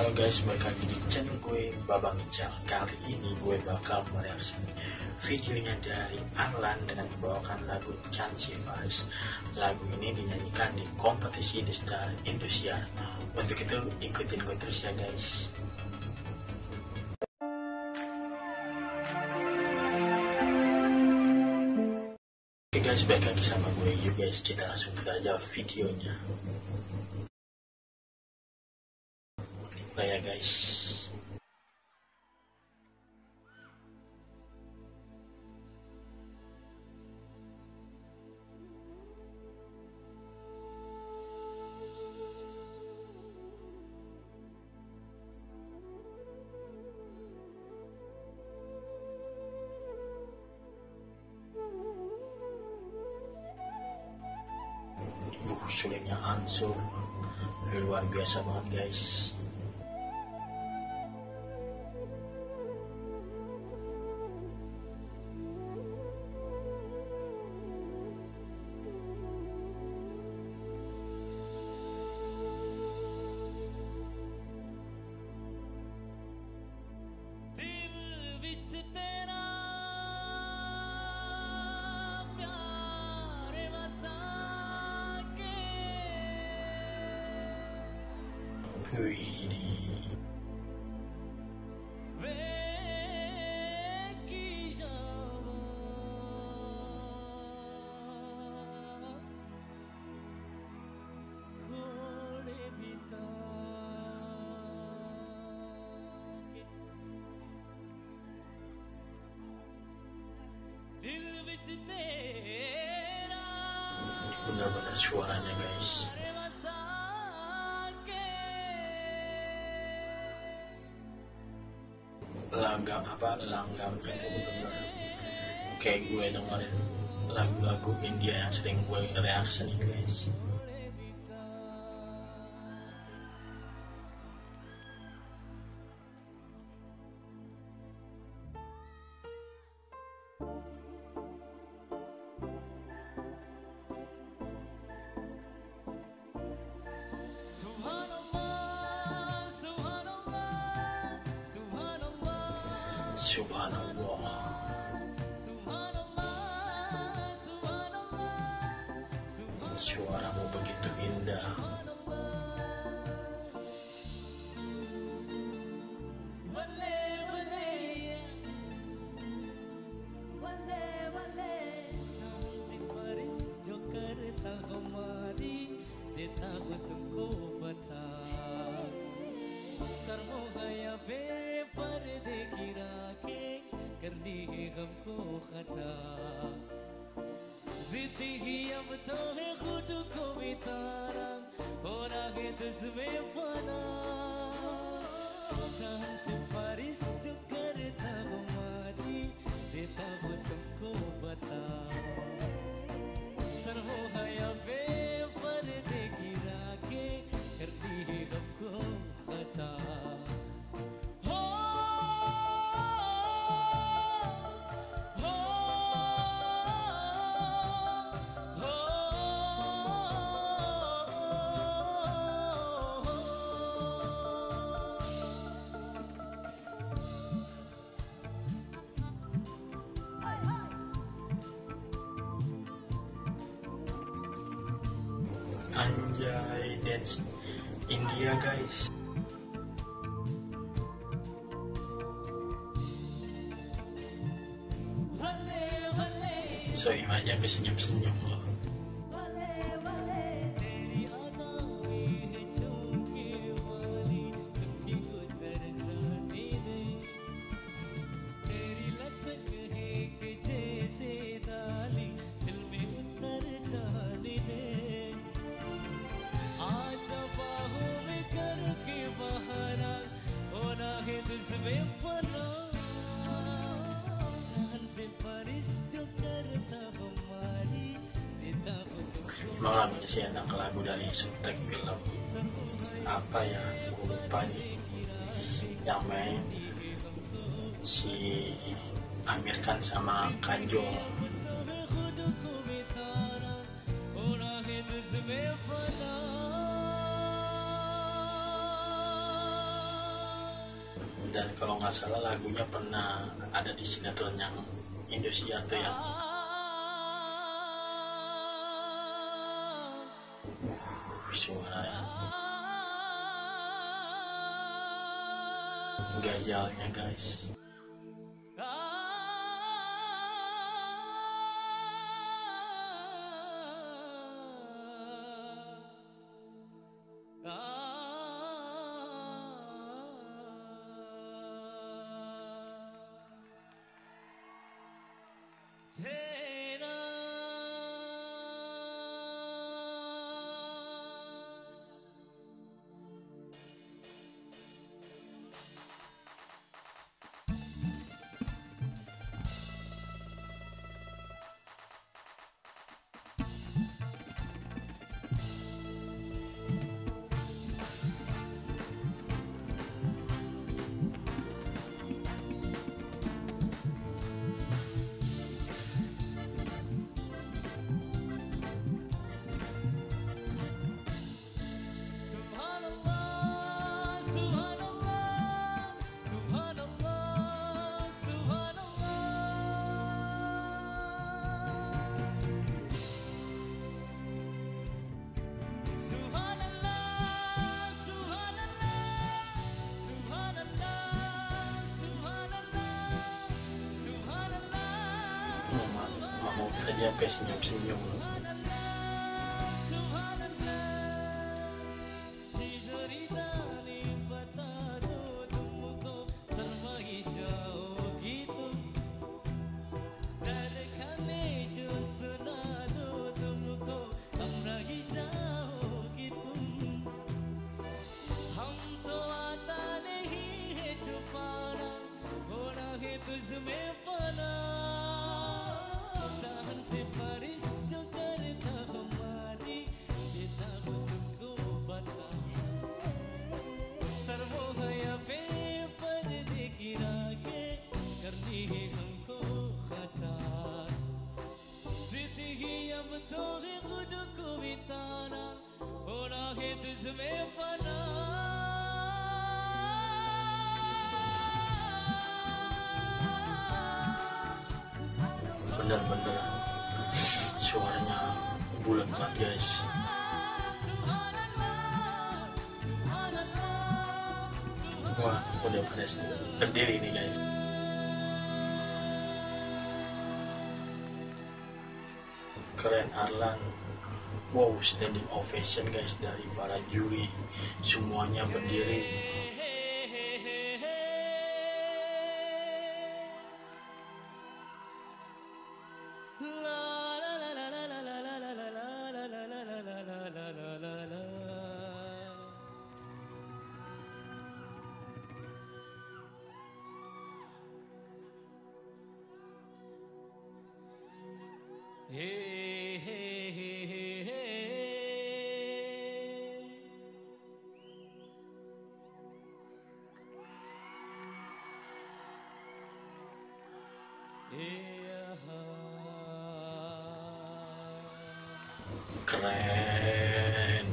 Halo guys, balik lagi di channel gue Babang Ical Kali ini gue bakal mereaksi videonya dari Anlan dengan membawakan lagu Canci Faris Lagu ini dinyanyikan di kompetisi di Star Indosiar Untuk itu ikutin gue terus ya guys. Oke guys, balik lagi sama gue. You guys, kita langsung ke aja videonya Mulai ya guys. Sulitnya ansur luar biasa banget guys benar-benar suaranya guys. Langgam apa? Langgam itu benar-benar kayak gue dengerin lagu-lagu India yang sering gue reaksi nih guys. Subhanallah. Suaramu begitu indah तो है खुद को बिताना होना है तुझमें बना। सहन से बारिश जो anjay dance India guys. So aja ke senyum-senyum loh mengalami siaran lagu dari subtek film. Apa ya aku lupa nih. Yang main si Amir Khan sama Kanjo dan kalau nggak salah lagunya pernah ada di sinetron yang Indonesia atau yang suara gajalnya guys хотя я песен не обсемнила. Bener-bener suaranya bulat banget guys. Wah udah pada berdiri nih guys. Keren Arlan. Wow standing ovation guys dari para juri. Semuanya berdiri Keren.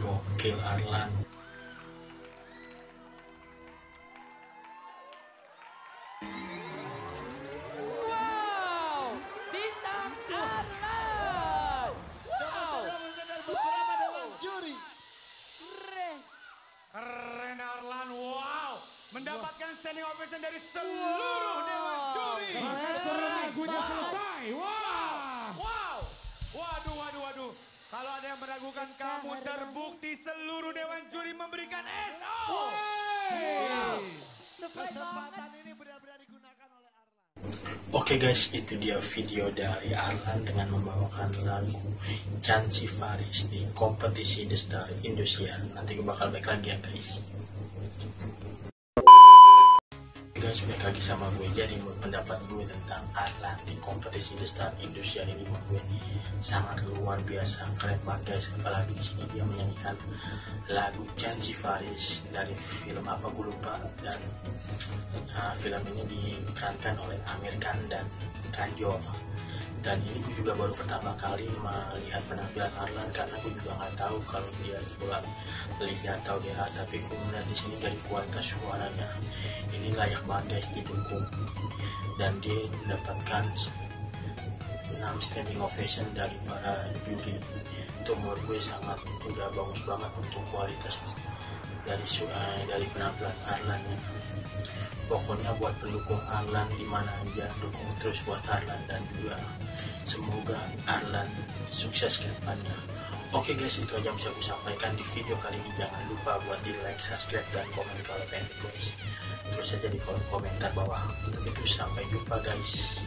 Gokil Arlan standing ovation dari seluruh dewan juri. Keren, lagunya selesai. Wah. Wow. Waduh, waduh, waduh. Kalau ada yang meragukan kamu, terbukti seluruh dewan juri memberikan SO. Kesempatan ini benar-benar digunakan oleh Arlan. Oke guys, itu dia video dari Arlan dengan membawakan lagu Chanci Faris di kompetisi The Star Indosiar. Nanti gue bakal back lagi ya guys. Guys, back lagi sama gue. Jadi pendapat gue tentang Arlan di kompetisi The Star Indosiar ini menurut gue sangat luar biasa keren banget guys. Apalagi di sini dia menyanyikan lagu Chanci Faris dari film apa gue lupa dan uh, film ini diperankan oleh Amir Khan dan Kajol dan ini gue juga baru pertama kali melihat penampilan Arlan karena gue juga nggak tahu kalau dia bola liga atau dia tapi gue melihat di sini dari kualitas suaranya. Ini layak banget guys didukung. Dan dia mendapatkan 6 standing ovation dari para juri. Itu menurut gue sangat udah bagus banget untuk kualitas dari eh, dari penampilan Arlan ya pokoknya buat pendukung Arlan di mana aja dukung terus buat Arlan dan juga semoga Arlan sukses ke depannya. Oke guys itu aja yang bisa gue sampaikan di video kali ini. Jangan lupa buat di like subscribe dan komen kalau pengen guys terus saja di kolom komentar bawah. Untuk itu sampai jumpa guys